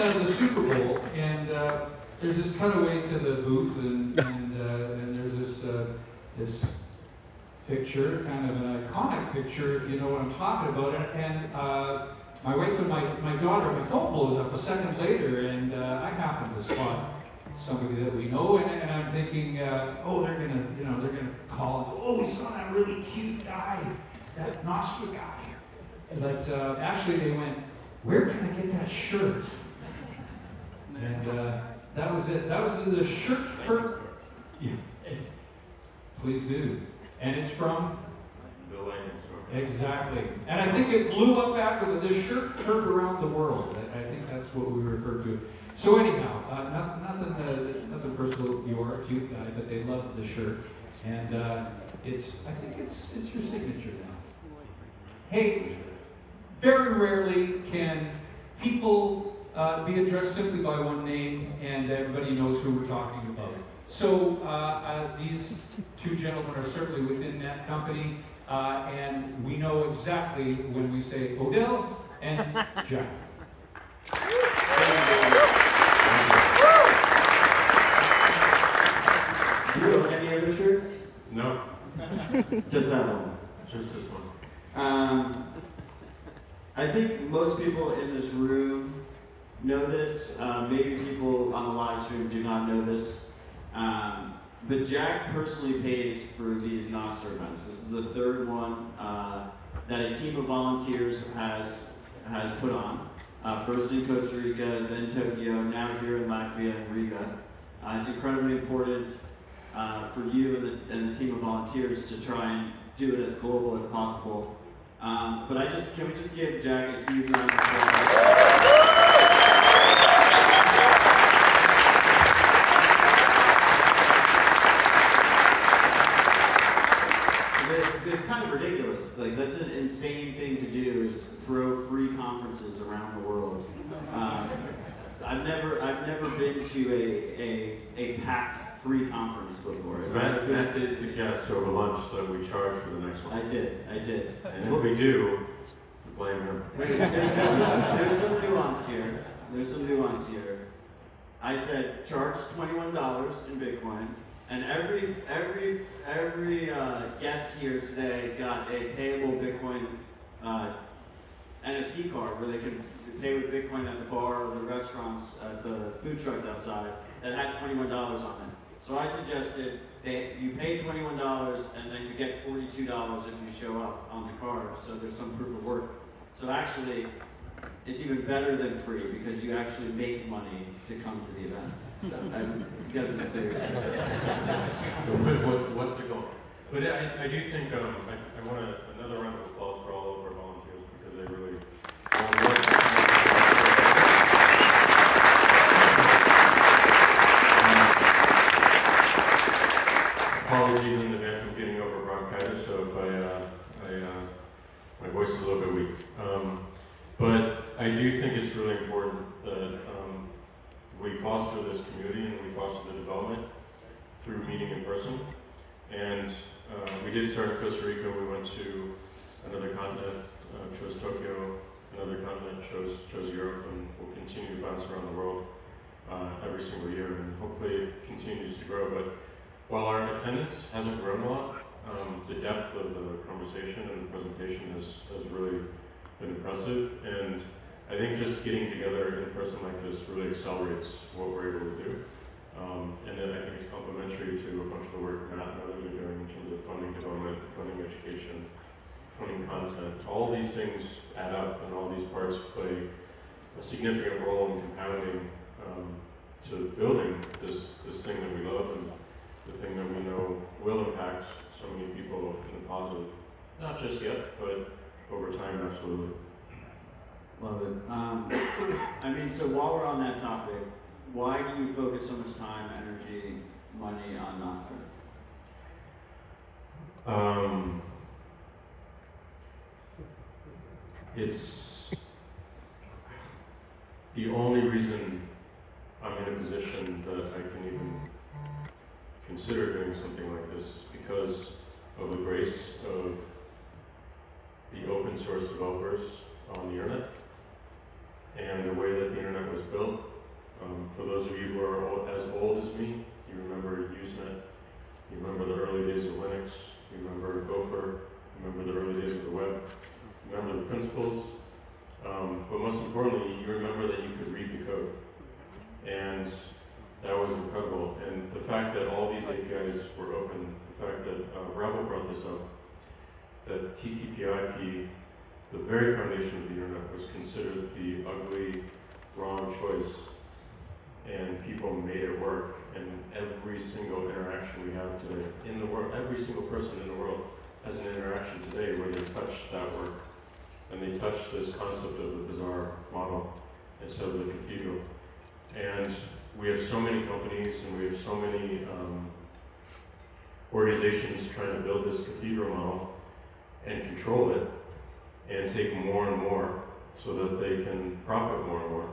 uh, the Super Bowl, and uh, there's this cutaway to the booth, and and, uh, and there's this uh, this picture, kind of an iconic picture, if you know what I'm talking about. And, and uh, my wife and my, my daughter, my phone blows up a second later, and uh, I happen to spot somebody that we know, and, and I'm thinking, uh, oh, they're gonna, you know, they're gonna call. Oh, we saw that really cute guy, that Nostr guy. But uh, actually, they went, where can I get that shirt? And uh, that was it. That was the shirt. Yeah. Please do. And it's from Bill Exactly. And I think it blew up after that. This shirt turned around the world. I, I think that's what we refer to. So anyhow, uh, not, nothing, uh, nothing personal. You are a cute guy, but they love the shirt, and uh, it's. I think it's it's your signature now. Hey, very rarely can people uh, be addressed simply by one name, and everybody knows who we're talking about. So uh, uh, these two gentlemen are certainly within that company. Uh, and we know exactly when we say Odell and Jack. Do you have any other shirts? No, Just that one. just this one. Um, I think most people in this room know this. Uh, maybe people on the live stream do not know this. Um, but Jack personally pays for these Nostr events. This is the third one uh, that a team of volunteers has has put on. Uh, first in Costa Rica, then Tokyo, now here in Latvia and Riga. Uh, it's incredibly important uh, for you and the, and the team of volunteers to try and do it as global as possible. Um, but I just can we just give Jack a huge round of applause? It's, it's kind of ridiculous. Like that's an insane thing to do is throw free conferences around the world. Um, I've never I've never been to a a, a packed free conference before. Is that a Matt, good- Matt did suggest over lunch that we charge for the next one. I did, I did. And if we do, blame him. There's, some, there's some nuance here. There's some nuance here. I said charge twenty-one dollars in Bitcoin, and every every every uh, guest here today got a payable Bitcoin uh, NFC card where they can pay with Bitcoin at the bar or the restaurants, at the food trucks outside that had twenty-one dollars on it. So I suggested that you pay twenty-one dollars and then you get forty-two dollars if you show up on the card. So there's some proof of work. So actually, it's even better than free because you actually make money to come to the event. So you guys are clear. But what's, what's the goal? But I, I do think, um, I, I want a, another round of applause for all of our volunteers because they really. Apologies in advance of getting over bronchitis, so if I, uh, I, uh, my voice is a little bit weak. Um, but I do think it's really important that, we foster this community and we foster the development through meeting in person. And uh, we did start in Costa Rica. We went to another continent, uh, chose Tokyo. Another continent chose chose Europe, and we'll continue to bounce around the world uh, every single year, and hopefully it continues to grow. But while our attendance hasn't grown a lot, um, the depth of the conversation and the presentation has, has really been impressive. And I think just getting together in person like this really accelerates what we're able to do. Um, and then I think it's complementary to a bunch of the work Matt and others are doing in terms of funding development, funding education, funding content. All these things add up, and all these parts play a significant role in compounding um, to building this this thing that we love and the thing that we know will impact so many people in a positive. Not just yet, but over time, absolutely. Love it. Um, I mean, so while we're on that topic, why do you focus so much time, energy, money on Nostr? Um, it's the only reason I'm in a position that I can even consider doing something like this is because of the grace of the open source developers on the internet. And the way that the internet was built. Um, for those of you who are old, as old as me, you remember Usenet, you remember the early days of Linux, you remember Gopher, you remember the early days of the web, you remember the principles, um, but most importantly, you remember that you could read the code. And that was incredible. And the fact that all these APIs were open, the fact that uh, Rabble brought this up, that TCP/IP, the very foundation of the internet, was considered the ugly, wrong choice, and people made it work. And every single interaction we have today in the world, every single person in the world has an interaction today where they touch that work, and they touch this concept of the bazaar model instead of the cathedral. And we have so many companies and we have so many um, organizations trying to build this cathedral model and control it and take more and more so that they can profit more and more.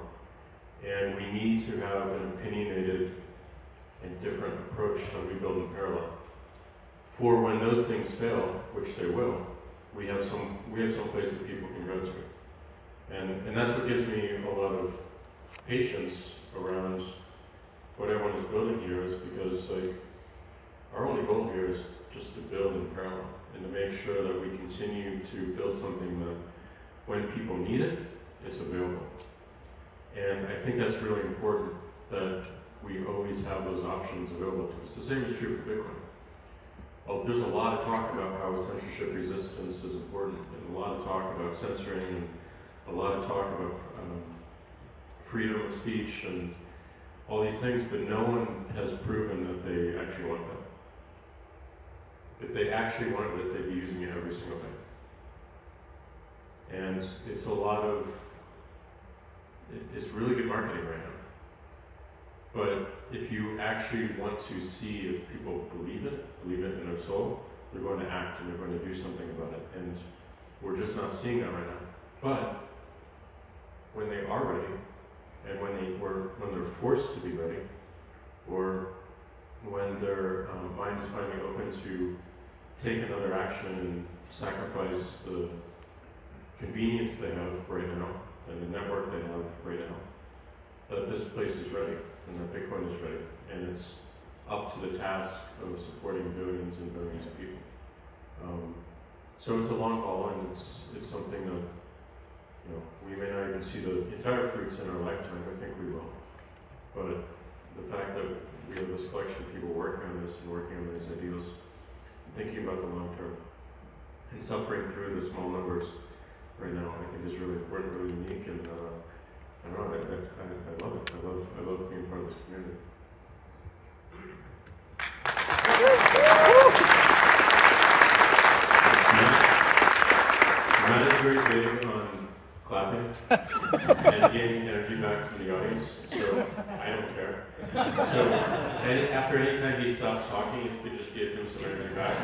And we need to have an opinionated and different approach that we build in parallel. For when those things fail, which they will, we have some we have some place that people can go to. And and that's what gives me a lot of patience around what everyone is building here is because like our only goal here is just to build in parallel and to make sure that we continue to build something that when people need it, it's available. And I think that's really important that we always have those options available to us. The same is true for Bitcoin. Well, there's a lot of talk about how censorship resistance is important, and a lot of talk about censoring, and a lot of talk about um, freedom of speech and all these things, but no one has proven that they. If they actually wanted it, they'd be using it every single day. And it's a lot of, it, it's really good marketing right now. But if you actually want to see if people believe it, believe it in their soul, they're going to act and they're going to do something about it. And we're just not seeing that right now. But when they are ready, and when they were when they're forced to be ready, or when their um, mind is finally open to take another action and sacrifice the convenience they have right now and the network they have right now, that this place is ready and that Bitcoin is ready, and it's up to the task of supporting billions and billions of people. Um, so it's a long haul, and it's it's something that you know, we may not even see the entire fruits in our lifetime, I think we will. But the fact that we have this collection of people working on this and working on these ideals, thinking about the long term, and suffering through the small numbers right now, I think is really important, really unique, and uh, I don't know, I, I, I love it. I love, I love being part of this community. Matt is very big on clapping and getting energy back from the audience, so I don't care. So any, after any time he stops talking, if you could just give him some energy back.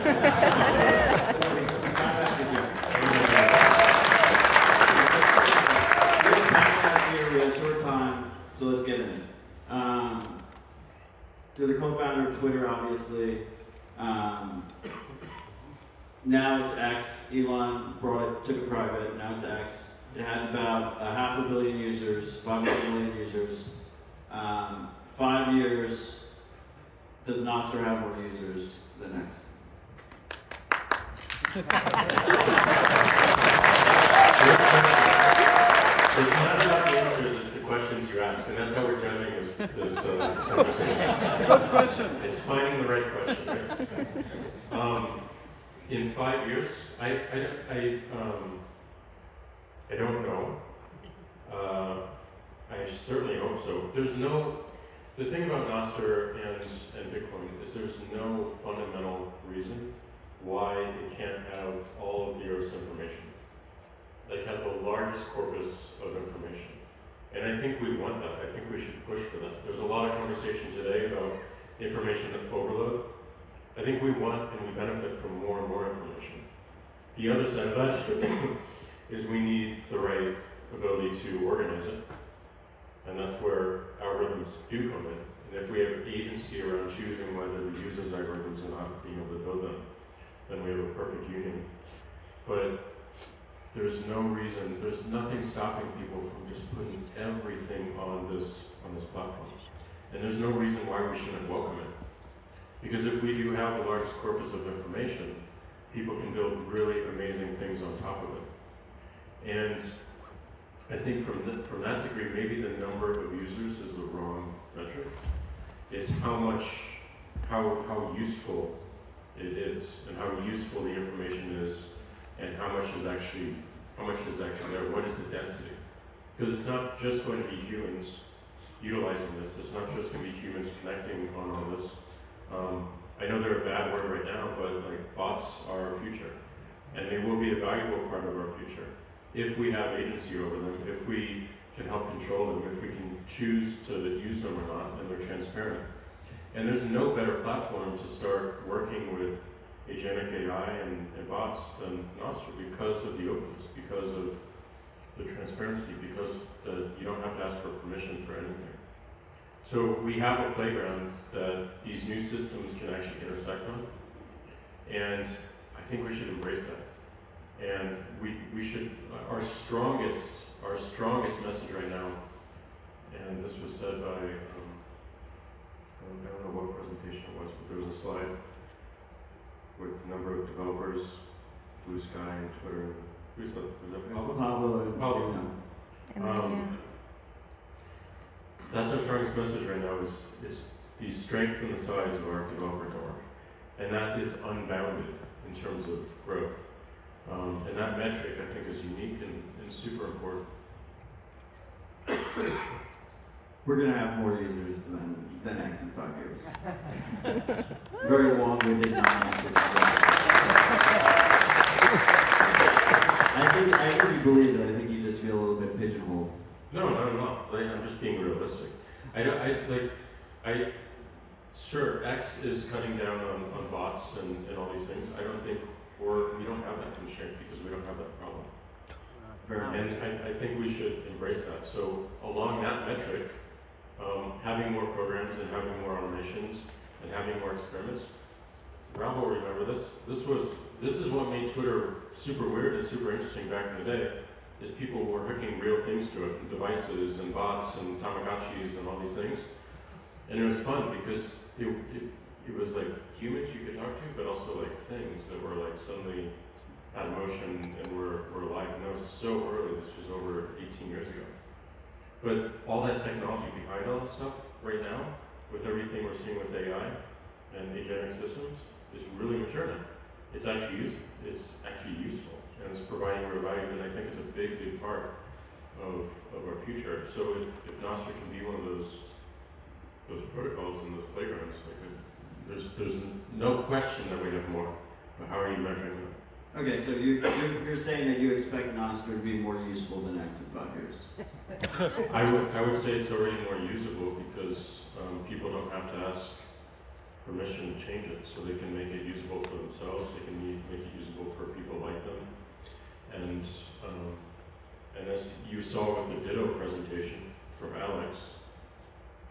here, we have short time, so let's get in it. Um, you're the co-founder of Twitter, obviously. Um, now it's X. Elon brought it, took it private. Now it's X. It has about a half a billion users, five million users. Um, five years. Does Nostr have more users than X? It's not about the answers, it's the questions you ask, and that's how we're judging this, this uh, conversation. Good question. It's finding the right question, right? Um, in five years, I, I, I, um, I don't know. Uh, I certainly hope so. There's no, the thing about Nostr and, and Bitcoin is there's no fundamental reason why it can't have all of the Earth's information like have the largest corpus of information. And I think we want that. I think we should push for that. There's a lot of conversation today about information overload. I think we want and we benefit from more and more information. The other side of that is we need the right ability to organize it. And that's where algorithms do come in. And if we have agency around choosing whether to use those algorithms or not being able to build them, then we have a perfect union. But There's no reason, there's nothing stopping people from just putting everything on this on this platform. And there's no reason why we shouldn't welcome it. Because if we do have the largest corpus of information, people can build really amazing things on top of it. And I think from, the, from that degree, maybe the number of users is the wrong metric. It's how much, how, how useful it is, and how useful the information is, and how much is actually, how much is actually there, what is the density? Because it's not just going to be humans utilizing this, it's not just going to be humans connecting on all this. Um, I know they're a bad word right now, but like bots are our future, and they will be a valuable part of our future if we have agency over them, if we can help control them, if we can choose to use them or not, and they're transparent. And there's no better platform to start working with agentic AI and, and bots than Nostr because of the openness, because of the transparency, because the, you don't have to ask for permission for anything. So we have a playground that these new systems can actually intersect on, and I think we should embrace that. And we, we should, our strongest, our strongest message right now, and this was said by, um, I don't know what presentation it was, but there was a slide with a number of developers, Bluesky and Twitter. Who's that? Was that Pablo? Pablo and Pablo. Bruno. Um, That's our strongest message right now is, is the strength and the size of our developer network. And that is unbounded in terms of growth. Um, and that metric, I think, is unique and, and super important. We're gonna have more users than, than X in five years. Very long-winded non-answer. I think, I think you believe it, I think you just feel a little bit pigeonholed. No, no, no, like, I'm just being realistic. I, don't- I, like, I, sure, X is cutting down on, on bots and, and all these things. I don't think we're, we don't have that constraint because we don't have that problem. And I, I think we should embrace that. So along that metric, um, having more programs and having more automations and having more experiments. Rob will remember this. This was this is what made Twitter super weird and super interesting back in the day. Is people were hooking real things to it, and devices and bots and Tamagotchis and all these things. And it was fun because it, it, it was like humans you could talk to, but also like things that were like suddenly had motion and were, were alive. And that was so early. This was over 18 years ago. But all that technology behind all that stuff right now, with everything we're seeing with AI and agentic systems, is really mature now. It's actually useful. It's actually useful, and it's providing real value. And I think it's a big, big part of, of our future. So if, if Nostr can be one of those those protocols and those playgrounds, like there's there's no question that we have more. But how are you measuring that? Okay, so you, you're, you're saying that you expect Nostr to be more useful than X in five years? I would, I would say it's already more usable because um, people don't have to ask permission to change it, so they can make it usable for themselves, they can make it usable for people like them. And, um, and as you saw with the Ditto presentation from Alex,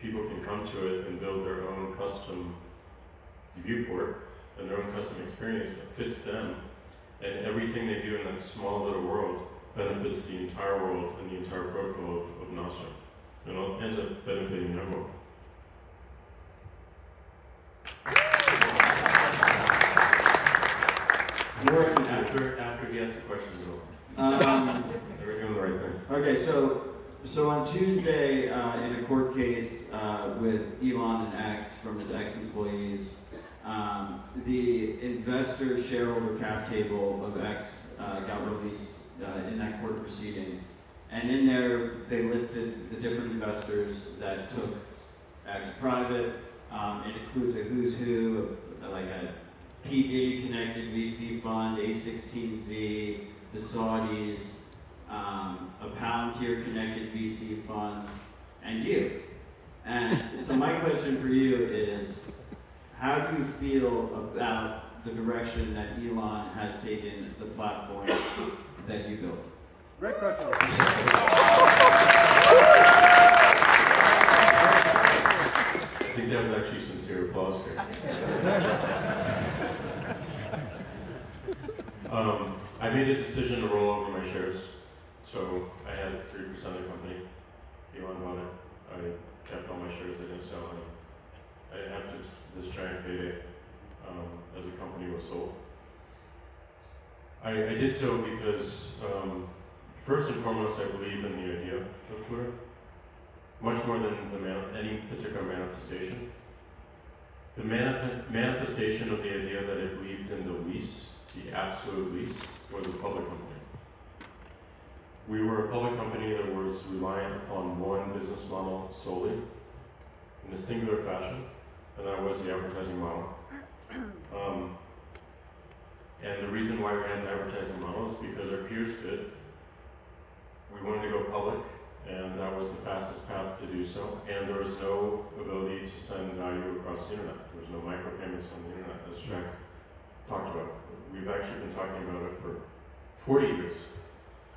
people can come to it and build their own custom viewport and their own custom experience that fits them. And everything they do in that small little world benefits the entire world and the entire protocol of, of Nostr. And it ends up benefiting everyone. We're After, after he asks the questions, though, Um, we're doing the right thing. Okay, so, so on Tuesday, uh, in a court case, uh, with Elon and X from his ex-employees, um, the investor shareholder cap table of X, uh, got released, uh, in that court proceeding. And in there, they listed the different investors that took X private. Um, it includes a who's who, like a PD connected VC fund, A16Z, the Saudis, um, a Palantir connected VC fund, and you. And so my question for you is, how do you feel about the direction that Elon has taken the platform that you built? Great question. I think that was actually sincere applause here. um, I, I made a decision to roll over my shares. So I had three percent of the company. Elon bought it. I kept all my shares. I didn't sell any. I after this, this giant payday, um, as the company was sold. I, I did so because, um, first and foremost, I believe in the idea of Twitter, much more than the man, any particular manifestation. The mani- manifestation of the idea that I believed in the least, the absolute least, was a public company. We were a public company that was reliant upon one business model solely, in a singular fashion, and that was the advertising model. Um, and the reason why we had an advertising model is because our peers did. We wanted to go public, and that was the fastest path to do so. And there was no ability to send value across the internet. There was no micropayments on the internet, as Jack talked about. We've actually been talking about it for 40 years,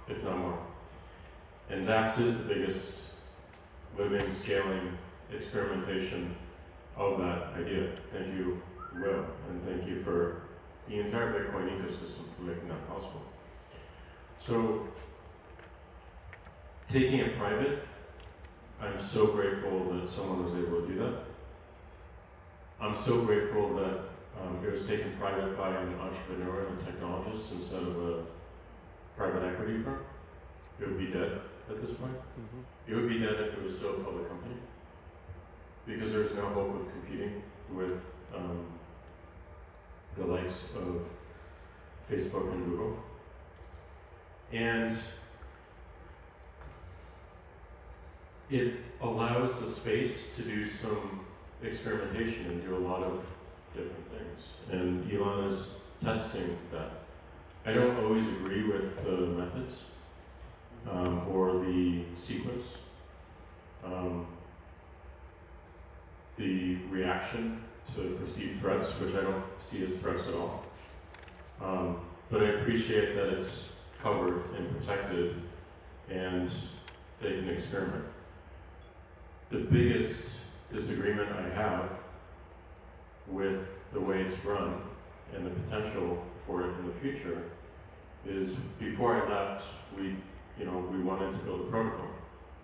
if not more. And Zaps is the biggest living, scaling experimentation of that idea. Thank you, Will, and thank you for the entire Bitcoin ecosystem for making that possible. So, taking it private, I'm so grateful that someone was able to do that. I'm so grateful that um, it was taken private by an entrepreneur and a technologist instead of a private equity firm. It would be dead at this point. It would be dead if it was still a public company. Because there's no hope of competing with um, the likes of Facebook and Google. And it allows the space to do some experimentation and do a lot of different things. And Elon is testing that. I don't always agree with the methods um, or the sequence. Um, the reaction to perceived threats, which I don't see as threats at all. Um, but I appreciate that it's covered and protected and they can experiment. The biggest disagreement I have with the way it's run and the potential for it in the future is before I left, we, you know, we wanted to build a protocol.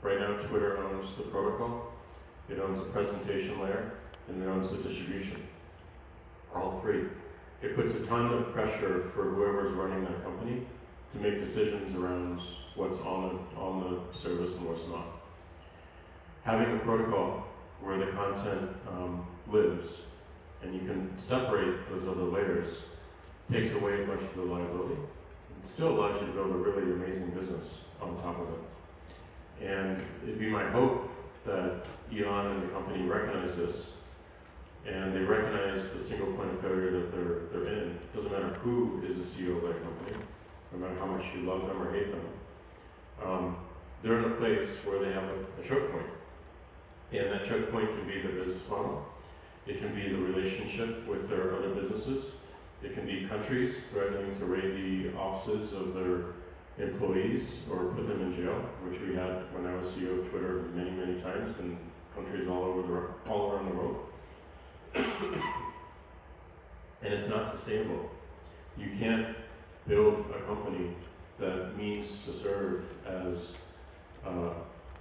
Right now, Twitter owns the protocol, it owns the presentation layer, and it owns the distribution. All three. It puts a ton of pressure for whoever's running that company to make decisions around what's on the, on the service and what's not. Having a protocol where the content um, lives and you can separate those other layers takes away much of the liability. Still allows you to build a really amazing business on top of it. And it'd be my hope that Elon and the company recognize this and they recognize the single point of failure that they're, they're in. It doesn't matter who is the CEO of that company, no matter how much you love them or hate them. Um, they're in a place where they have a, a choke point. And that choke point can be their business model. It can be the relationship with their other businesses. It can be countries threatening to raid the offices of their employees or put them in jail, which we had when I was CEO of Twitter many, many times in countries all over the all around the world. and it's not sustainable. You can't build a company that means to serve as uh,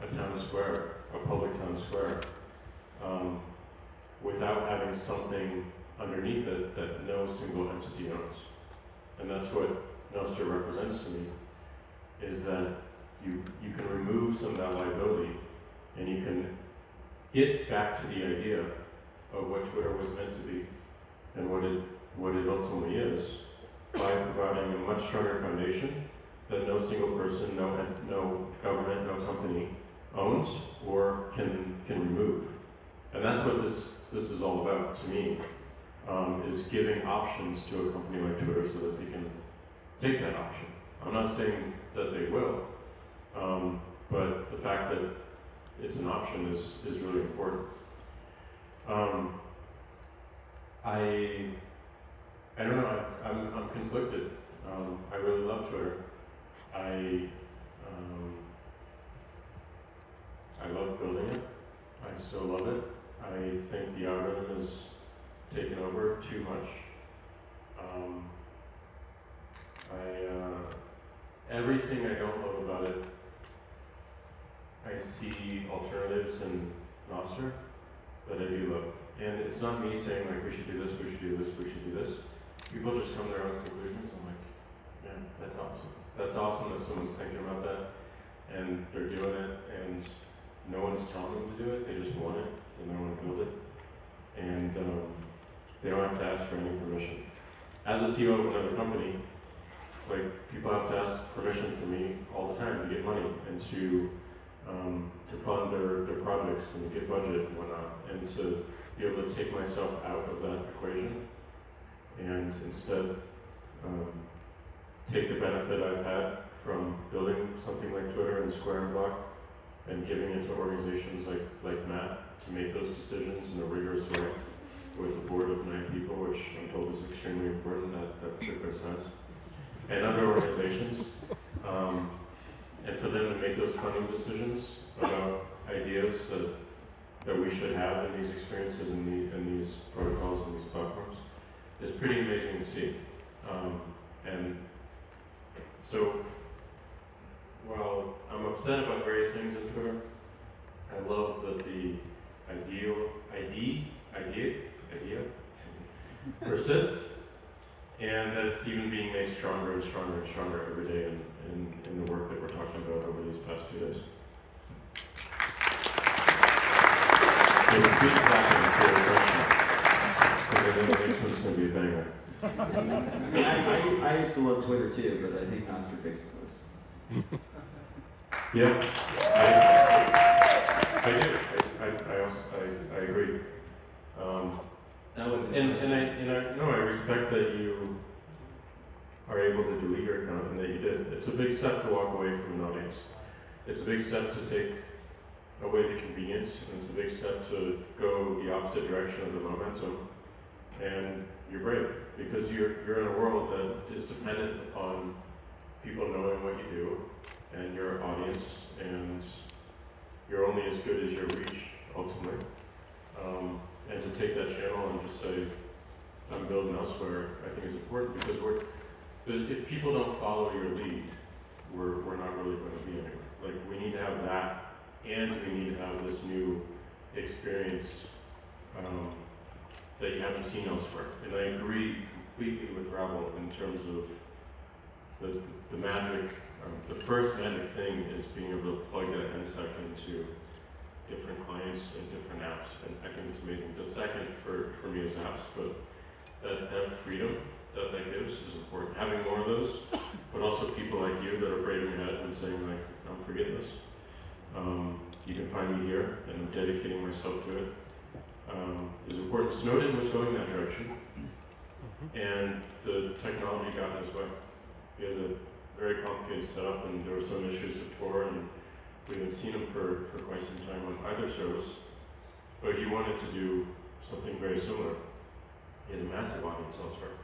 a town square, a public town square, um, without having something underneath it that no single entity owns. And that's what Nostr represents to me, is that you, you can remove some of that liability and you can get back to the idea of what Twitter was meant to be and what it, what it ultimately is by providing a much stronger foundation that no single person, no, no government, no company owns or can, can remove. And that's what this, this is all about to me, um, is giving options to a company like Twitter so that they can take that option. I'm not saying that they will, um, but the fact that it's an option is, is really important. Um, I, I don't know, I, I'm, I'm conflicted. Um, I really love Twitter. I, um, I love building it. I still love it. I think the algorithm has taken over too much. Um, I, uh, everything I don't love about it, I see alternatives in Nostr that I do love. And it's not me saying like, we should do this, we should do this, we should do this. People just come to their own conclusions. I'm like, yeah, that's awesome. That's awesome that someone's thinking about that and they're doing it and no one's telling them to do it. They just want it and they want to build it. And um, they don't have to ask for any permission. As a CEO of another company, like people have to ask permission from me all the time to get money and to um, to fund their, their projects and to get budget and whatnot, and to be able to take myself out of that equation and instead um, take the benefit I've had from building something like Twitter and Square and Block and giving it to organizations like, like Matt to make those decisions in a rigorous way with a board of nine people, which I'm told is extremely important that, that particular size, and other organizations. Um, and for them to make those funding decisions about ideas that, that we should have in these experiences and the, in these protocols and these platforms is pretty amazing to see. Um, and so, while I'm upset about various things in Twitter, I love that the ideal, ID, idea, idea persists, and that it's even being made stronger and stronger and stronger every day in, in, in the work that we're talking about over these past two days. So, keep clapping for your question, because I think the next one's going to be a banger. I I, I, used to love Twitter too, but I think Nostr fixes this. Yeah, I, I do. I, I, I also, I, I agree. Um, That was and, and I, and I, no, I respect that you are able to delete your account and that you did. It's a big step to walk away from an audience. It's a big step to take away the convenience, and it's a big step to go the opposite direction of the momentum. And you're brave because you're, you're in a world that is dependent upon people knowing what you do and your audience, and you're only as good as your reach ultimately. Um, and to take that channel and just say, I'm building elsewhere, I think is important because we're, the, if people don't follow your lead, we're, we're not really going to be anywhere. Like, we need to have that, and we need to have this new experience um, that you haven't seen elsewhere. And I agree completely with Rabble in terms of the, the magic, um, the first magic thing is being able to plug that NSEC into different clients and different apps, and I think it's amazing. The second for, for me is apps, but that, that freedom that that gives is important. Having more of those, but also people like you that are braving ahead and saying like, I'm forgetting this. Um, you can find me here, and I'm dedicating myself to it. Um, is important. Snowden was going that direction, and the technology got in his way. He has a very complicated setup, and there were some issues with Tor, and we haven't seen him for, for quite some time on either service. But he wanted to do something very similar. He has a massive audience elsewhere.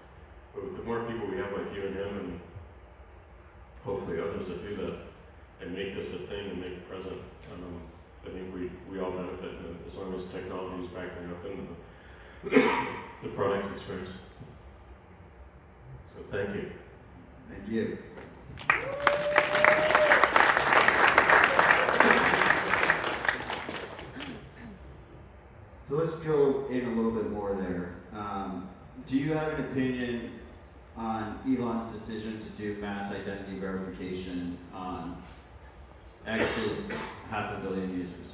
But the more people we have like you and him, and hopefully others that do that, and make this a thing and make it present, um, I think we, we all benefit, as long as technology is backing up in the, the product experience. So thank you. Thank you. So let's go in a little bit more there. Um, do you have an opinion on Elon's decision to do mass identity verification on X's half a billion users?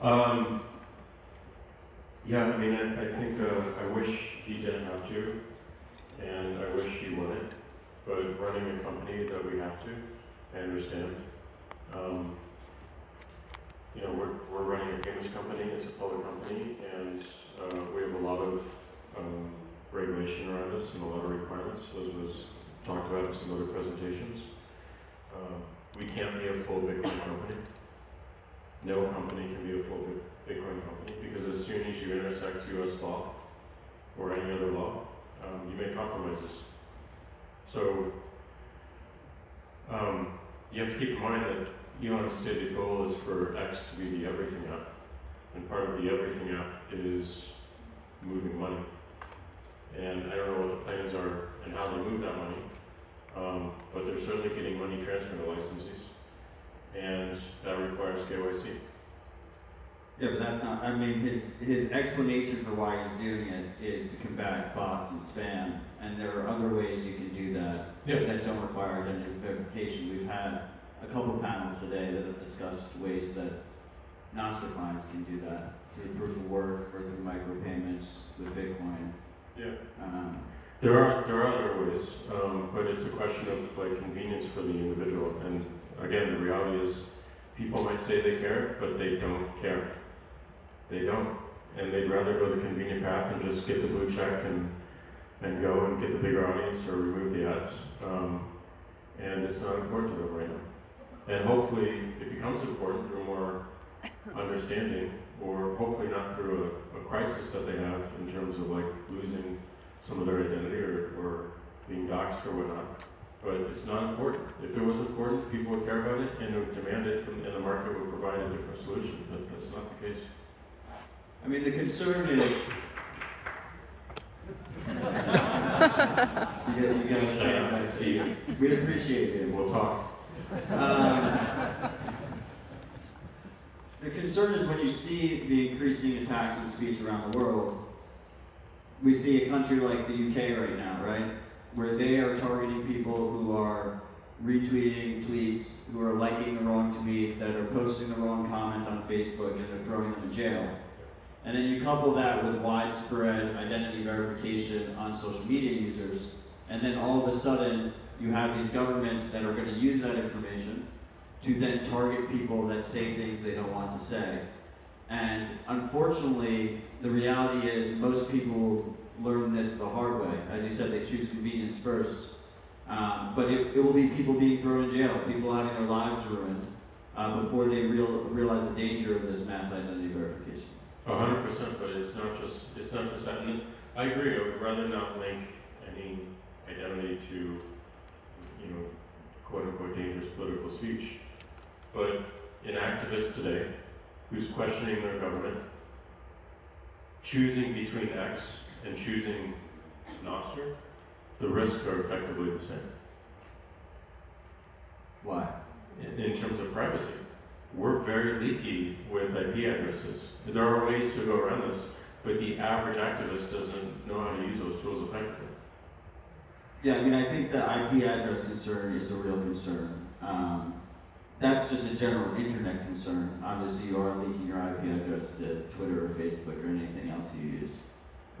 Um, yeah, I mean, I, I think, uh, I wish he didn't have to, and I wish he wouldn't, but running a company that we have to, I understand. Um, you know, we're, we're running a payments company, it's a public company, and, uh, we have a lot of, um, regulation around us and a lot of requirements, as was talked about in some other presentations. Um, we can't be a full Bitcoin company. No company can be a full Bitcoin company because as soon as you intersect US law or any other law, um, you make compromises. So um, you have to keep in mind that Elon's stated goal is for X to be the everything app. and part of the Everything app is moving money. And I don't know what the plans are and how they move that money, um, but they're certainly getting money transfer to licensees, and that requires KYC. Yeah, but that's not, I mean, his, his explanation for why he's doing it is to combat bots and spam, and there are other ways you can do that Yeah. that don't require identity verification. We've had a couple panels today that have discussed ways that Nostr clients can do that through proof of work or through micropayments with Bitcoin. Yeah. Um, There are, there are other ways, um, but it's a question of like convenience for the individual. And again, the reality is, people might say they care, but they don't care. They don't, and they'd rather go the convenient path and just get the blue check and and go and get the bigger audience or remove the ads. Um, and it's not important to them right now. And hopefully, it becomes important through more understanding, or hopefully not through a, a crisis that they have in terms of like losing some of their identity or, or being doxxed or whatnot. But it's not important. If it was important, people would care about it and would demand it, from, and the market would provide a different solution. But that's not the case. I mean, the concern is. You got, you I see. We'd appreciate it. We'll talk. Um, the concern is when you see the increasing attacks on speech around the world, we see a country like the UK right now, right? Where they are targeting people who are retweeting tweets, who are liking the wrong tweet, that are posting the wrong comment on Facebook, and they're throwing them in jail. And then you couple that with widespread identity verification on social media users, and then all of a sudden you have these governments that are going to use that information to then target people that say things they don't want to say. And unfortunately, the reality is most people learn this the hard way. As you said, they choose convenience first. Um, but it, it will be people being thrown in jail, people having their lives ruined uh, before they real, realize the danger of this mass identity verification. A hundred percent, but it's not just, it's not just that. And I agree, I would rather not link any identity to, you know, quote unquote dangerous political speech. But an activist today who's questioning their government, choosing between X and choosing Nostr, the risks are effectively the same Why? in, in terms of privacy. We're very leaky with IP addresses. There are ways to go around this, but the average activist doesn't know how to use those tools effectively. Yeah, I mean, I think the IP address concern is a real concern. Um, that's just a general internet concern. Obviously, you are leaking your IP address to Twitter or Facebook or anything else you use.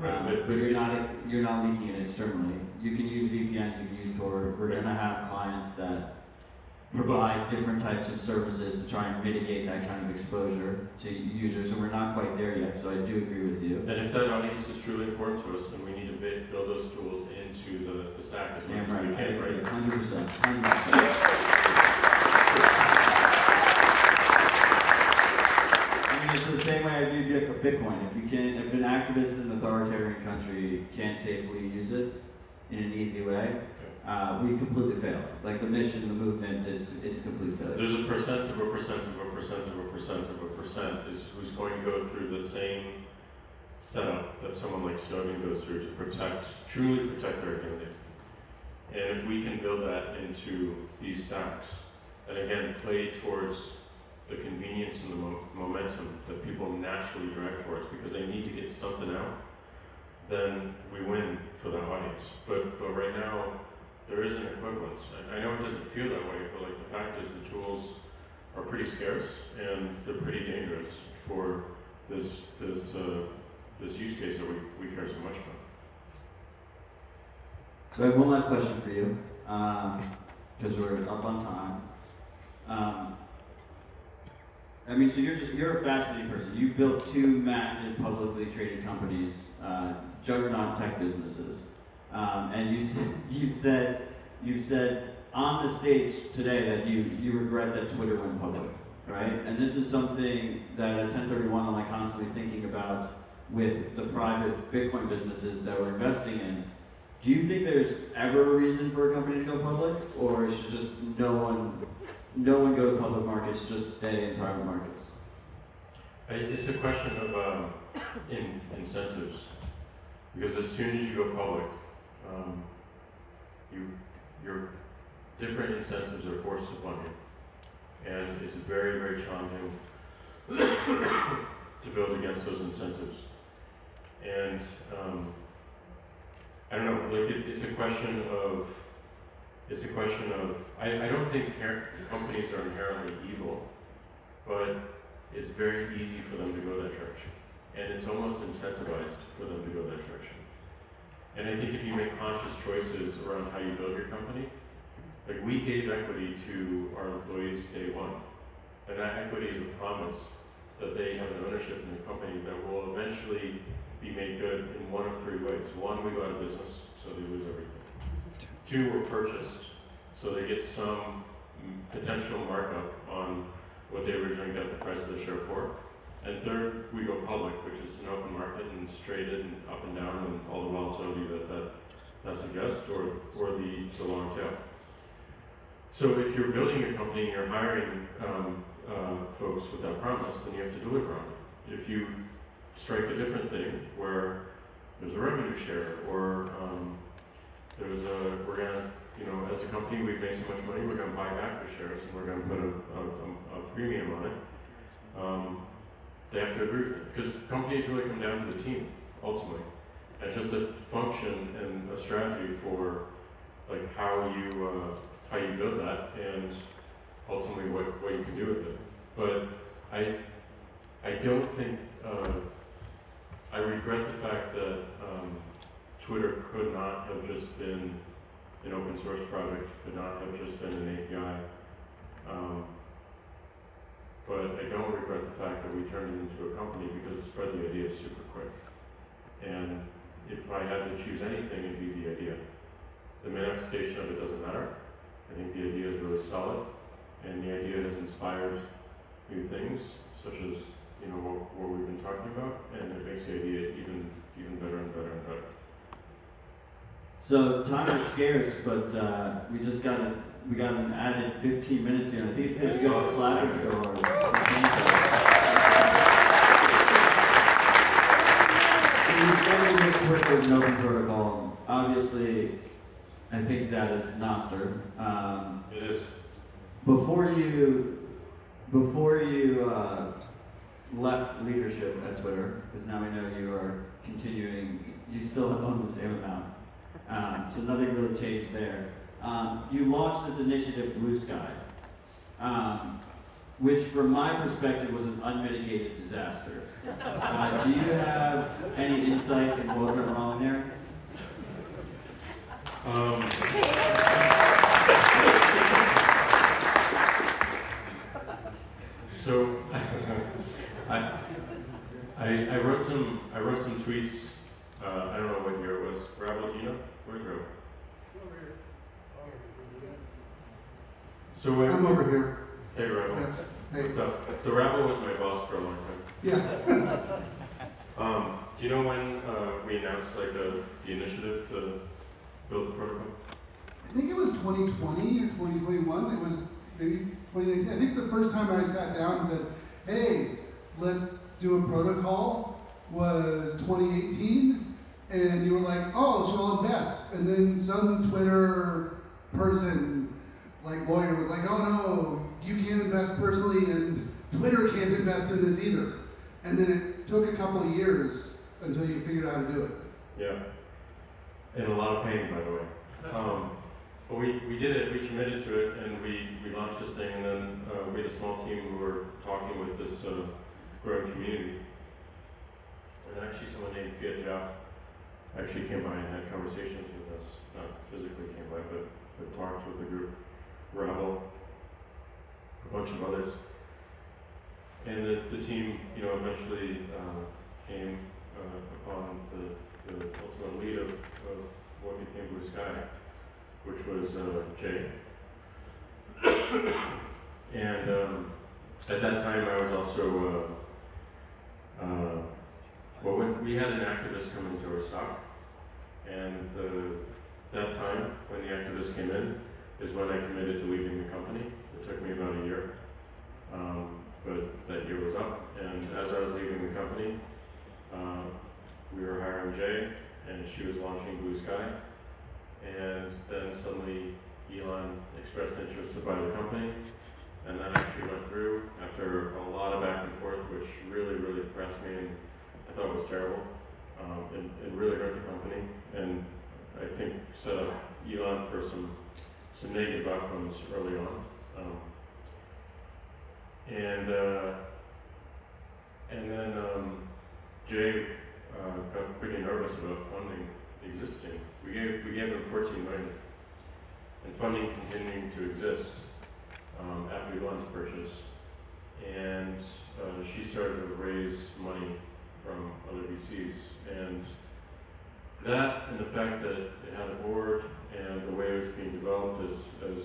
Um, but, but you're not you're not leaking it externally. You can use VPNs, you can use Tor. We're gonna have clients that provide different types of services to try and mitigate that kind of exposure to users, and we're not quite there yet. So I do agree with you. and if that audience is truly important to us, then we need to build those tools into the, the stack as much as we can, right? hundred percent, hundred percent. I mean, it's the same way I view Bit- Bitcoin. If you can, if an activist in an authoritarian country can't safely use it in an easy way, uh, we completely failed. Like the mission, the movement, it's it's complete failure. There's a percent of a percent of a percent of a percent of a percent is who's going to go through the same setup that someone like Snowden goes through to protect, truly protect their identity. And if we can build that into these stacks, and again, play towards the convenience and the mo- momentum that people naturally drive towards because they need to get something out, then we win for that audience. But, but right now, there is an equivalence. I, I know it doesn't feel that way, but like the fact is the tools are pretty scarce and they're pretty dangerous for this, this, uh, this use case that we, we care so much about. So I have one last question for you, because we're up on time. Um, I mean, so you're just, you're a fascinating person. You built two massive publicly traded companies, uh, juggernaut tech businesses, um, and you said, you said you said on the stage today that you you regret that Twitter went public, right? And this is something that at 1031 I'm like constantly thinking about with the private Bitcoin businesses that we're investing in. Do you think there's ever a reason for a company to go public, or should just no one, no one go to public markets, just stay in private markets? It's a question of um, in, incentives, because as soon as you go public, um, you your different incentives are forced upon you, and it's very very challenging to build against those incentives. And um, I don't know, like it, it's a question of it's a question of I, I don't think companies are inherently evil, but it's very easy for them to go that direction. And it's almost incentivized for them to go that direction. And I think if you make conscious choices around how you build your company, like we gave equity to our employees day one. And that equity is a promise that they have an ownership in the company that will eventually be made good in one of three ways. One, we go out of business, so they lose everything. Two, we're purchased, so they get some potential markup on what they originally got the price of the share for. And third, we go public, which is an open market and traded and up and down and all the volatility that that, that suggests, or, or the, the long tail. So if you're building a company and you're hiring um, uh, folks with that promise, then you have to deliver on it. If you strike a different thing where there's a revenue share or um, there's a, we're gonna, you know, as a company, we've made so much money, we're gonna buy back the shares and we're gonna put a, a, a premium on it. Um, they have to agree with it because companies really come down to the team ultimately. It's just a function and a strategy for like how you uh, how you build that and ultimately what, what you can do with it. But I I don't think uh, I regret the fact that um, Twitter could not have just been an open source project, could not have just been an API. Um, but I don't regret the fact that we turned it into a company because it spread the idea super quick. And if I had to choose anything, it'd be the idea. The manifestation of it doesn't matter. I think the idea is really solid, and the idea has inspired new things, such as you know what, what we've been talking about, and it makes the idea even even better and better and better. So time is scarce, but uh, we just got a, we got an added 15 minutes here. I think it's gonna go clapping so hard. So you started this work with an open protocol. Obviously, I think that is Nostr. Um, It is. before you, before you uh, left leadership at Twitter, because now we know you are continuing, you still own the same amount. Um, so nothing really changed there. Um, you launched this initiative, Bluesky, um, which, from my perspective, was an unmitigated disaster. Uh, do you have any insight into what went wrong there? Um, so, I, I, I wrote some, I wrote some tweets, uh, I don't know what year it was, Rabble, do you know? So when, I'm over here. hey Rabble, Yes. Hey, what's up? So Rabble was my boss for a long time. yeah. Um, do you know when, uh, we announced like, uh, the initiative to build the protocol? I think it was 2020 or 2021. It was maybe 2019. I think the first time I sat down and said, "Hey, let's do a protocol," was 2018, and you were like, "Oh, so I'll invest." And then some Twitter person, like lawyer, was like, "Oh no, you can't invest personally, and Twitter can't invest in this either." And then it took a couple of years until you figured out how to do it. Yeah. In a lot of pain, by the way. Um, but we, we did it, we committed to it, and we, we launched this thing, and then uh, we had a small team who were talking with this uh, growing community. And actually, someone named fiatjaf actually came by and had conversations with us. Not physically came by, but, but talked with the group. Rabble, a bunch of others. And the, the team, you know, eventually uh, came uh, upon the, the ultimate lead of, of what became Bluesky, which was uh, Jay. and um, at that time, I was also, uh, uh, well, we had an activist come into our stock, and the, that time, when the activists came in, is when I committed to leaving the company. It took me about a year. Um, but that year was up, and as I was leaving the company, uh, we were hiring Jay, and she was launching Bluesky, and then suddenly Elon expressed interest to buy the company, and that actually went through after a lot of back and forth, which really, really depressed me, and I thought was terrible, um, and, and really hurt the company, and I think set up Elon for some some negative outcomes early on. Um, and uh, and then um, Jay uh, got pretty nervous about funding existing. We gave we gave them 14 million, and funding continuing to exist um, after Elon's purchase. And uh, she started to raise money from other VCs, and that and the fact that it had a board and the way it was being developed, as, as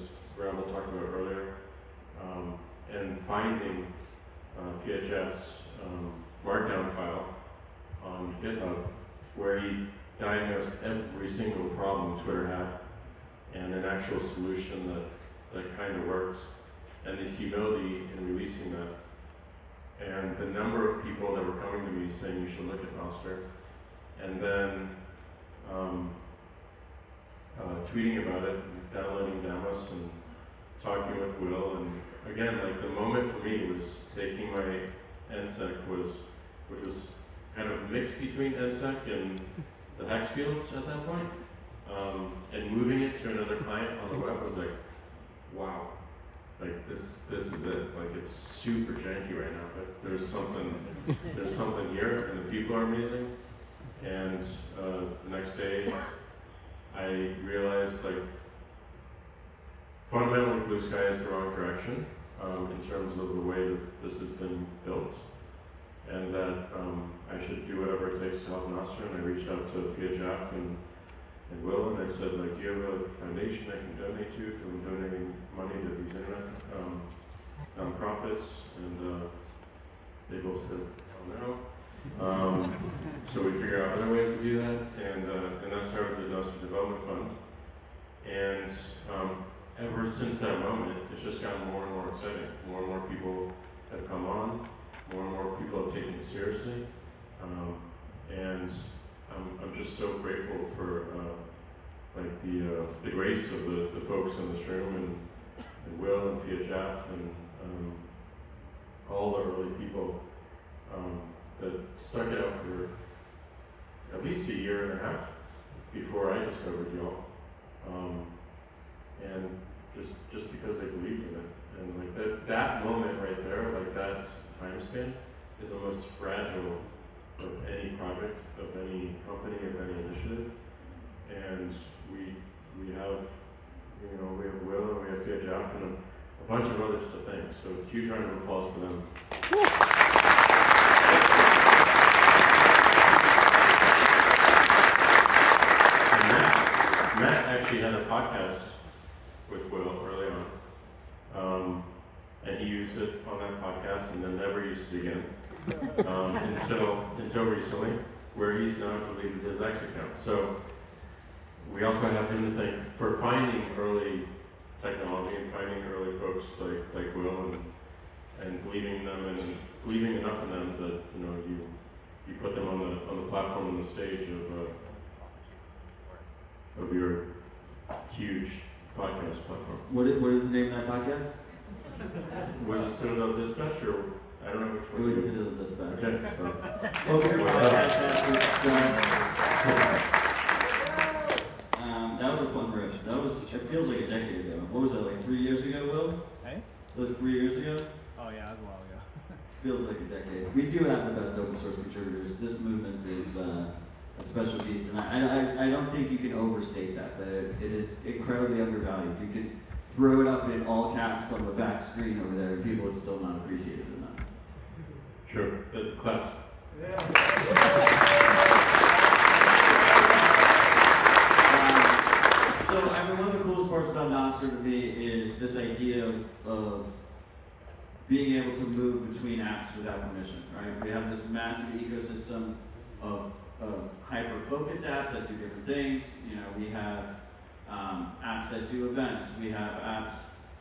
talked about earlier, um, and finding uh, um, markdown file on GitHub where he diagnosed every single problem Twitter had and an actual solution that, that kind of works, and the humility in releasing that, and the number of people that were coming to me saying you should look at Nostr, and then um, uh, tweeting about it, and downloading demos, and talking with Will, and again, like the moment for me was taking my NSEC was, which was kind of mixed between NSEC and the hex fields at that point, um, and moving it to another client on the web was like, wow, like this, this is it. Like it's super janky right now, but there's something, there's something here, and the people are amazing. And uh, the next day, I realized like fundamentally Bluesky is the wrong direction um, in terms of the way that this has been built, and that um, I should do whatever it takes to help Nostr. And I reached out to fiatjaf and, and Will, and I said, like, do you have a foundation I can donate to? I'm donating money to these internet um, nonprofits, and uh, they both said, oh no. Um, so we figured out other ways to do that, and uh, and that started the Nostr Development Fund. And um, ever since that moment, it's just gotten more and more exciting. More and more people have come on. More and more people have taken it seriously. Um, and I'm, I'm just so grateful for uh, like the uh, the grace of the, the folks in this room and, and Will and fiatjaf and um, all the early people um, that stuck it out for at least a year and a half before I discovered y'all. Um, and just just because they believed in it. And like that that moment right there, like that time span is the most fragile of any project, of any company, of any initiative. And we we have you know, we have Will and we have fiatjaf and a bunch of others to thank. So huge round of applause for them. And Matt, Matt actually had a podcast with Will early on. Um, and he used it on that podcast and then never used it again. Um, until, until recently, where he's now deleted his X account. So we also have him to thank for finding early technology and finding early folks like, like Will and, and believing them and believing enough in them that, you know, you, you put them on the, on the platform and the stage of, uh, of your huge podcast platform. What is, what is the name of that podcast? Was it Citadel Dispatch or, I don't know which It one. was Citadel Dispatch. Okay, so, Okay, Well, uh, Um, that was a fun riff. That was, it feels like a decade ago. What was that, like three years ago, Will? Hey? Like three years ago? Oh yeah, that was a while ago. Feels like a decade. We do have the best open source contributors. This movement is uh, a special beast, and I, I, I don't think you can overstate that. That it, it is incredibly undervalued. You could throw it up in all caps on the back screen over there, and people would still not appreciate it enough. sure, uh, claps. Um, so, I mean, one of the coolest parts about Nostr to me is this idea of, of being able to move between apps without permission, right? We have this massive ecosystem of, of hyper-focused apps that do different things. You know, we have um, apps that do events. We have apps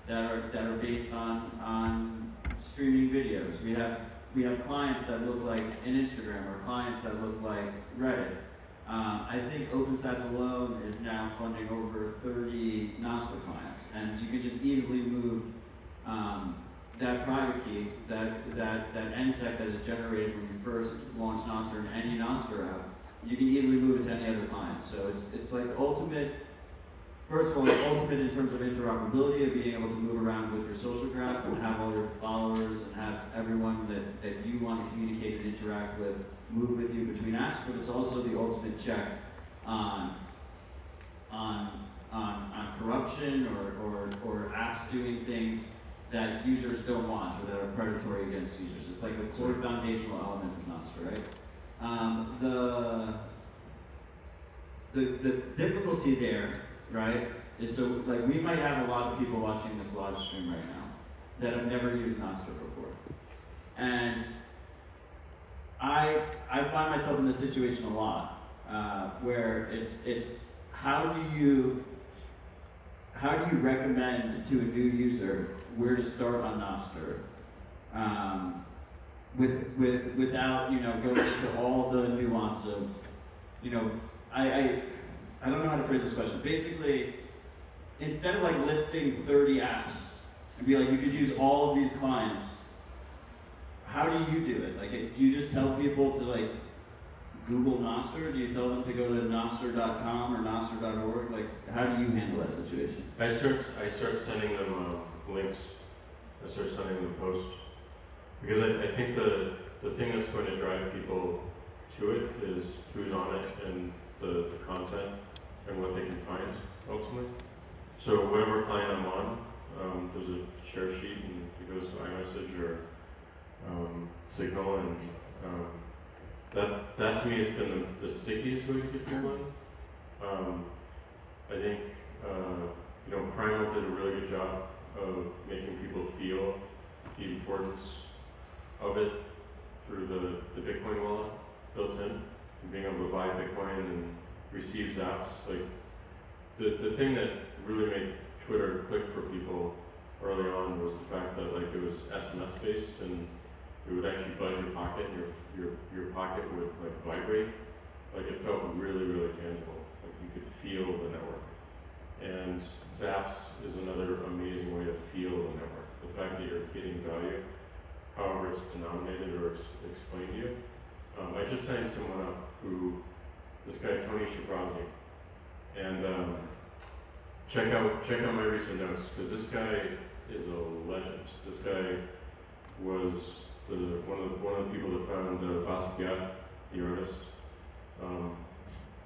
that are that are based on on streaming videos. We have we have clients that look like an Instagram or clients that look like Reddit. Um, I think OpenSats alone is now funding over 30 Nostr clients, and you can just easily move um, that private key, that, that, that NSEC that is generated when you first launch Nostr in any Nostr app, you can easily move it to any other client. So it's, it's like ultimate, first of all, it's ultimate in terms of interoperability of being able to move around with your social graph and have all your followers and have everyone that, that you want to communicate and interact with move with you between apps, but it's also the ultimate check on, on, on, on corruption or, or, or apps doing things that users don't want or that are predatory against users. It's like a core foundational element of Nostr, right? Um, the, the, the difficulty there, right, is so like we might have a lot of people watching this live stream right now that have never used Nostr before. And I, I find myself in this situation a lot, uh, where it's, it's how do you, how do you recommend to a new user where to start on Nostr? Um, with, with, without, you know, going into all the nuance of, you know, I, I, I don't know how to phrase this question. Basically, instead of like listing 30 apps and be like, you could use all of these clients, how do you do it? Like, do you just tell people to like Google Nostr? Do you tell them to go to nostr.com or nostr.org? Like, how do you handle that situation? I start, I start sending them uh, links. I start sending them posts. Because I, I think the, the thing that's going to drive people to it is who's on it and the, the content and what they can find ultimately. So whatever client I'm on, um, there's a share sheet and it goes to iMessage or um, Signal and um, that, that to me has been the, the stickiest way to get people in. Um, I think, uh, you know, Primal did a really good job of making people feel the importance of it through the, the Bitcoin wallet built in, and being able to buy Bitcoin and receive zaps. Like the, the thing that really made Twitter click for people early on was the fact that like it was SMS based and it would actually buzz your pocket and your, your, your pocket would like vibrate. Like it felt really, really tangible. Like you could feel the network. And Zaps is another amazing way to feel the network. The fact that you're getting value, however it's denominated or ex- explained to you. Um, I just signed someone up who, this guy Tony Shafrazi, and um, check out check out my recent notes because this guy is a legend. This guy was the one of the, one of the people that found uh, Basquiat, the artist. Um,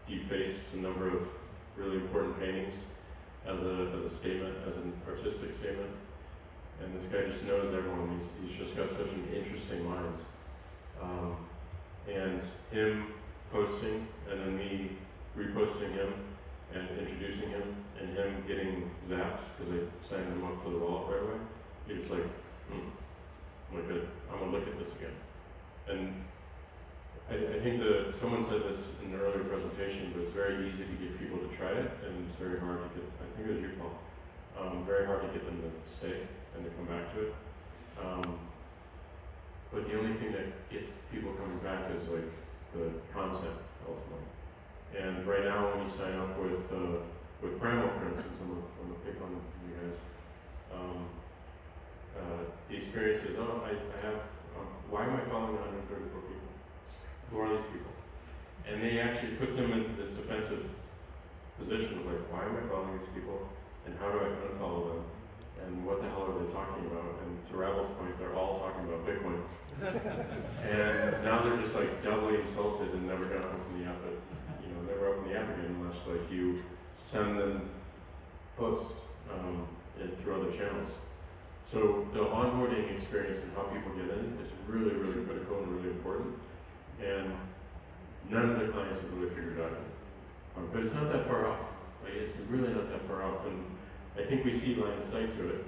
defaced a number of really important paintings as a, as a statement, as an artistic statement. And this guy just knows everyone. He's, he's just got such an interesting mind. Um, and him posting, and then me reposting him and introducing him, and him getting zaps because I signed him up for the wallet right away. You're just like, hmm, I'm. I'm gonna look at this again. And I, I think that someone said this in an earlier presentation, but it's very easy to get people to try it, and it's very hard to get. I think it was you, Paul. Um, very hard to get them to stay and to come back to it. Um, but the only thing that gets people coming back is like the content ultimately. And right now, when you sign up with uh, with Primal, for instance, I'm gonna, pick on you guys. Um, uh, the experience is, oh, I, I have. Um, why am I following 134 people? Who are these people? And they actually puts them in this defensive position of like, why am I following these people? And how do I unfollow them? And what the hell are they talking about? And to Rabble's point, they're all talking about Bitcoin. and now they're just like doubly insulted and never gonna open the app, but, you know, never open the app again unless like you send them posts um, through other channels. So the onboarding experience and how people get in is really, really critical and really important. And none of the clients have really figured out. Um, but it's not that far off. Like it's really not that far off, and I think we see line of sight to it.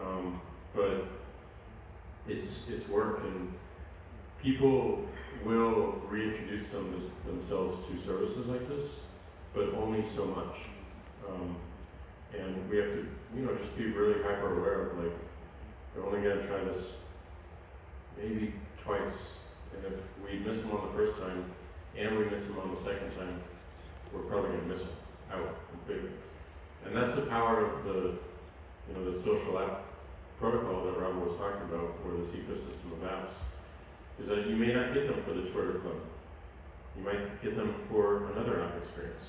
Um, but it's it's work, and people will reintroduce them, themselves to services like this, but only so much. Um, and we have to, you know, just be really hyper aware of like they're only going to try this maybe twice. And if we miss them on the first time and we miss them on the second time, we're probably gonna miss them out completely. And that's the power of the, you know, the social app protocol that Robert was talking about, or this ecosystem of apps, is that you may not get them for the Twitter club. You might get them for another app experience.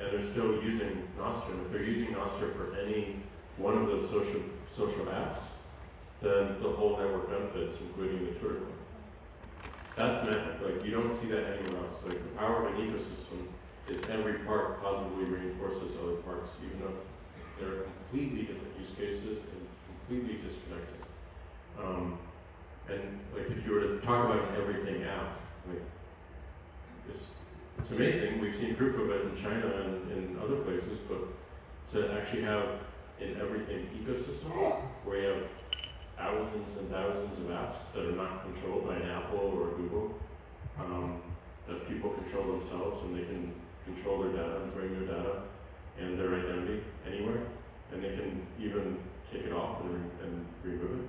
And they're still using Nostr. And if they're using Nostr for any one of those social social apps, then the whole network benefits, including the Twitter club. That's magic. Like you don't see that anywhere else. Like the power of an ecosystem is every part positively reinforces other parts, even if they're completely different use cases and completely disconnected. Um, and like if you were to talk about everything app, it's it's amazing. We've seen proof of it in China and in other places, but to actually have an everything ecosystem where you have thousands and thousands of apps that are not controlled by an Apple or a Google, um, that people control themselves and they can control their data and bring their data and their identity anywhere, and they can even kick it off and, re- and remove it.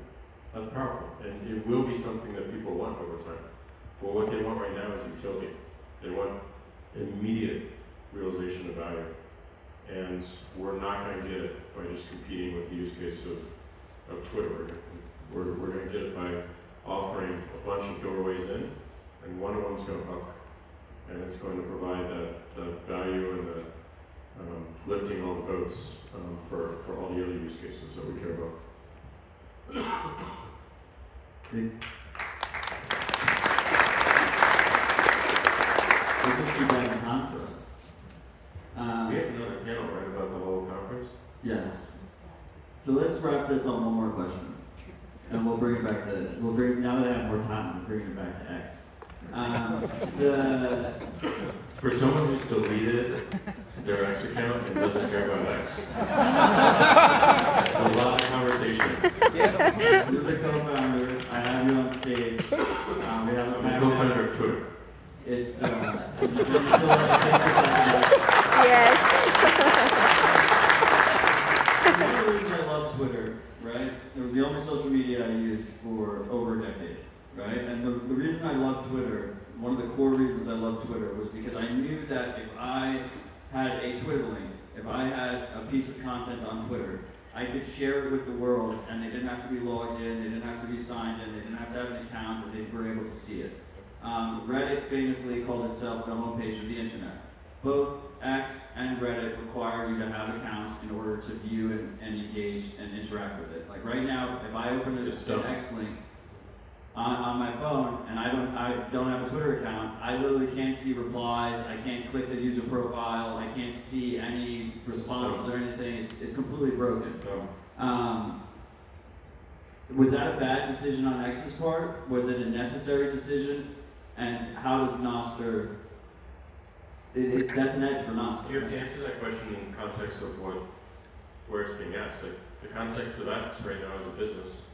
That's powerful, and it will be something that people want over time. But what they want right now is utility. They want immediate realization of value. And we're not going to get it by just competing with the use case of, of Twitter. We're, we're going to get it by offering a bunch of doorways in, and one of them's going to hook. And it's going to provide that, that value and the um, lifting all the boats um, for, for all the other use cases that we care about. We'll just keep that in time. Um, We have another panel, right, about the whole conference? Yes. So let's wrap this on one more question. And we'll bring it back to, we'll bring, now that I have more time, we'll bring it back to X. Um, the, For someone who's deleted their X account and doesn't care about X. It's a lot of conversation. you're the co-founder, I have you on stage. Um, we have a I'm a co-founder of Twitter. It's, you still have the same percentage. Yes. One of the reasons I love Twitter, right? It was the only social media I used for over a decade, right? And the, the reason I love Twitter, one of the core reasons I love Twitter was because I knew that if I had a Twitter link, if I had a piece of content on Twitter, I could share it with the world and they didn't have to be logged in, they didn't have to be signed in, they didn't have to have an account, but they were able to see it. Um, Reddit famously called itself the homepage of the internet. Both X and Reddit require you to have accounts in order to view and, and engage and interact with it. Like right now, if I open a- an. X link on, on my phone and I don't I don't have a Twitter account, I literally can't see replies. I can't click the user profile. I can't see any responses or anything. It's, it's completely broken. So, Um, was that a bad decision on X's part? Was it a necessary decision? And how does Nostr? It, it, that's an edge for Nostr. you have to answer that question in context of what, where it's being asked. Like, the context of X right now is a business that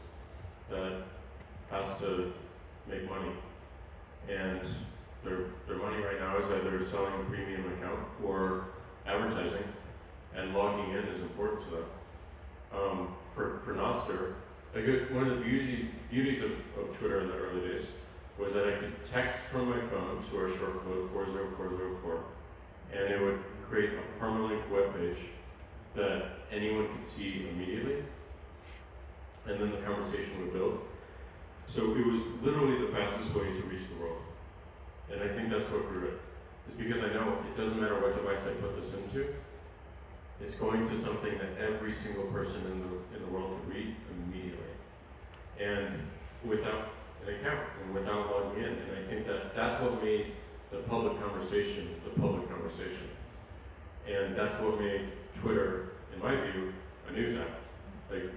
to make money. And their, their money right now is either selling a premium account or advertising, and logging in is important to them. Um, for, for Nostr, a good, one of the beauties, beauties of, of Twitter in the early days was that I could text from my phone to our short code 40404, and it would create a permalink web page that anyone could see immediately, and then the conversation would build. So it was literally the fastest way to reach the world. And I think that's what grew it. It's because I know it doesn't matter what device I put this into, it's going to something that every single person in the, in the world can read immediately. And without an account and without logging in. And I think that that's what made the public conversation the public conversation. And that's what made Twitter, in my view, a news app. Like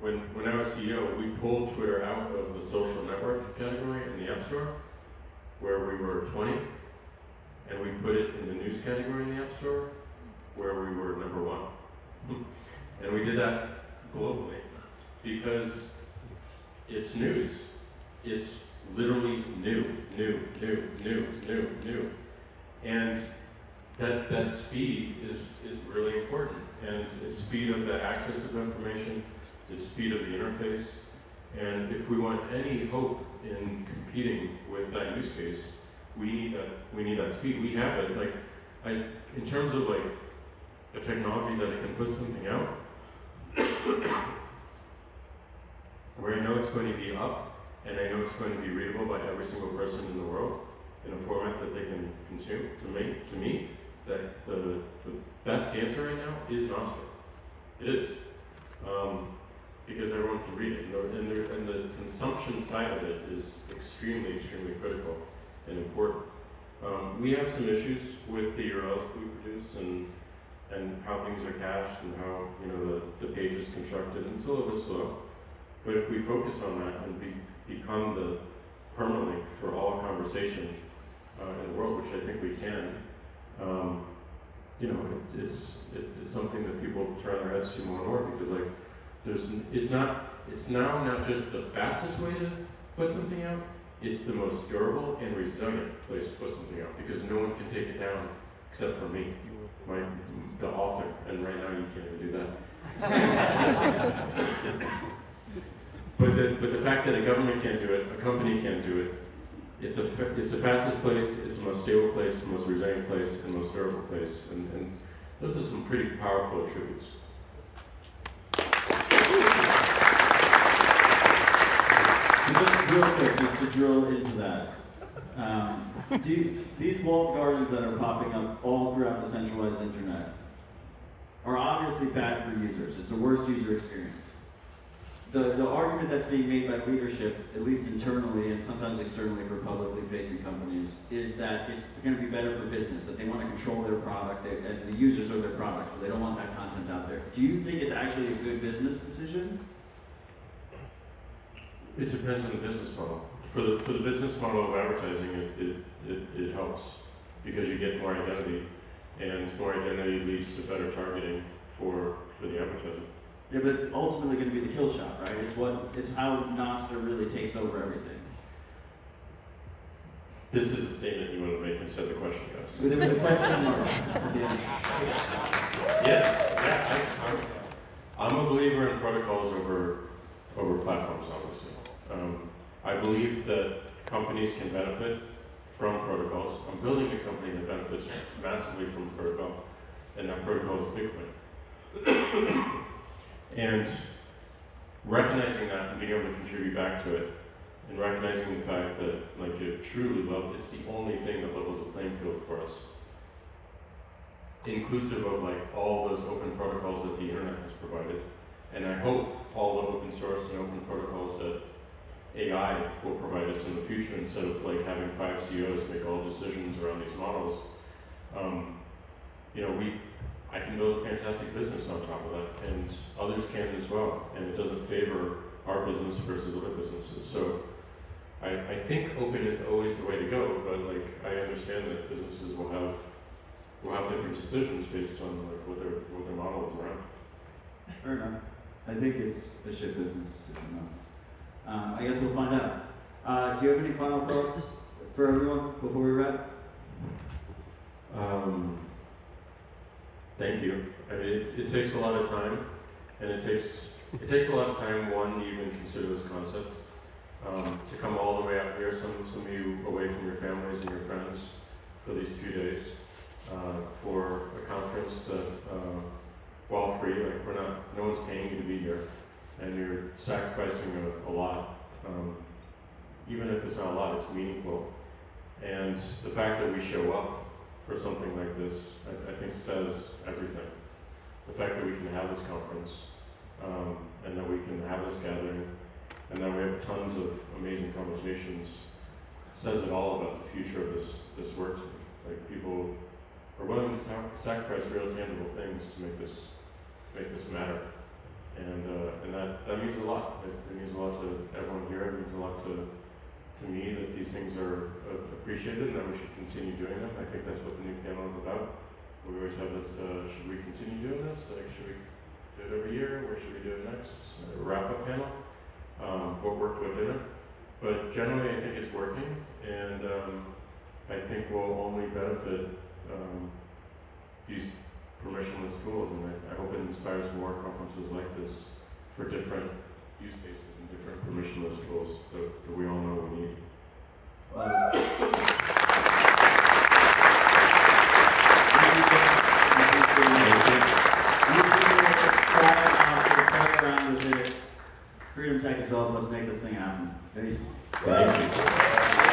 when when I was CEO, we pulled Twitter out of the social network category in the App Store, where we were 20, and we put it in the news category in the App Store, where we were number one. and we did that globally because it's news. It's literally new, new, new, new, new, new. And that, that speed is, is really important. And it's speed of the access of information, it's speed of the interface, And if we want any hope in competing with that use case, we need that, we need that speed. We have it, like, I, in terms of like a technology that it can put something out, where I know it's going to be up, and I know it's going to be readable by every single person in the world in a format that they can consume. To me, to me, that the, the best answer right now is Nostr. It is. Um, because everyone can read it, you know, and, there, and the consumption side of it is extremely, extremely critical and important. Um, we have some issues with the URLs we produce and and how things are cached and how you know the, the page is constructed, and it's a little bit slow. But if we focus on that and be, become the permanently for all conversation uh, in the world, which I think we can, um, you know, it, it's it, it's something that people turn their heads to more and more because like there's it's not it's now not just the fastest way to put something out, it's the most durable and resilient place to put something out because no one can take it down except for me, my the author, and right now you can't even do that. but the but the fact that a government can't do it, a company can't do it, it's a it's the fastest place, it's the most stable place, the most resilient place, and the most durable place, and, and those are some pretty powerful attributes. Just real quick, just to drill into that. Um, you, these walled gardens that are popping up all throughout the centralized internet are obviously bad for users. It's a worse user experience. The, the argument that's being made by leadership, at least internally and sometimes externally for publicly facing companies, is that it's going to be better for business, that they want to control their product, and the users are their product, so they don't want that content out there. Do you think it's actually a good business decision? It depends on the business model. For the, for the business model of advertising, it, it, it, it helps because you get more identity, and more identity leads to better targeting for, for the advertiser. Yeah, but it's ultimately going to be the kill shot, right? It's what it's how Nostr really takes over everything. This is a statement you want to make instead of the question asked. But there was a question mark. Yes, yeah, I, I'm, I'm a believer in protocols over, over platforms, obviously. Um, I believe that companies can benefit from protocols. I'm building a company that benefits massively from protocol, and that protocol is Bitcoin. and recognizing that and being able to contribute back to it, and recognizing the fact that, like, you truly love, it's the only thing that levels the playing field for us inclusive of like all those open protocols that the internet has provided. And I hope all the open source and open protocols that AI will provide us in the future instead of like having five CEOs make all decisions around these models. Um, you know, we, I can build a fantastic business on top of that, and others can as well. And it doesn't favor our business versus other businesses. So I, I think open is always the way to go, but like I understand that businesses will have will have different decisions based on like what their what their model is around. Fair enough. I think it's a shit business decision, though. Um, I guess we'll find out. Uh, do you have any final thoughts for everyone before we wrap? Um, thank you. I mean, it, it takes a lot of time, and it takes it takes a lot of time. One, to even consider this concept, um, to come all the way out here. Some some of you away from your families and your friends for these few days uh, for a conference that, uh, while free, like we're not, no one's paying you to be here, and you're sacrificing a, a lot. Um, even if it's not a lot, it's meaningful. And the fact that we show up for something like this, I, I think says everything. The fact that we can have this conference, um, and that we can have this gathering, and that we have tons of amazing conversations, says it all about the future of this, this work. Like people are willing to sacrifice real tangible things to make this make this matter. And uh, and that, that means a lot. It, it means a lot to everyone here. It means a lot to to me that these things are uh, appreciated and that we should continue doing them. I think that's what the new panel is about. We always have this, uh, should we continue doing this? Like, should we do it every year? Where should we do it next? A wrap-up panel. Um, what worked, what didn't. But generally, I think it's working, and um, I think we'll only benefit um, these permissionless tools, and I, I hope it inspires more conferences like this for different use cases and different permissionless tools that, that we all know we need. Freedom Tech is all, let's make this thing happen. Peace. Thank you.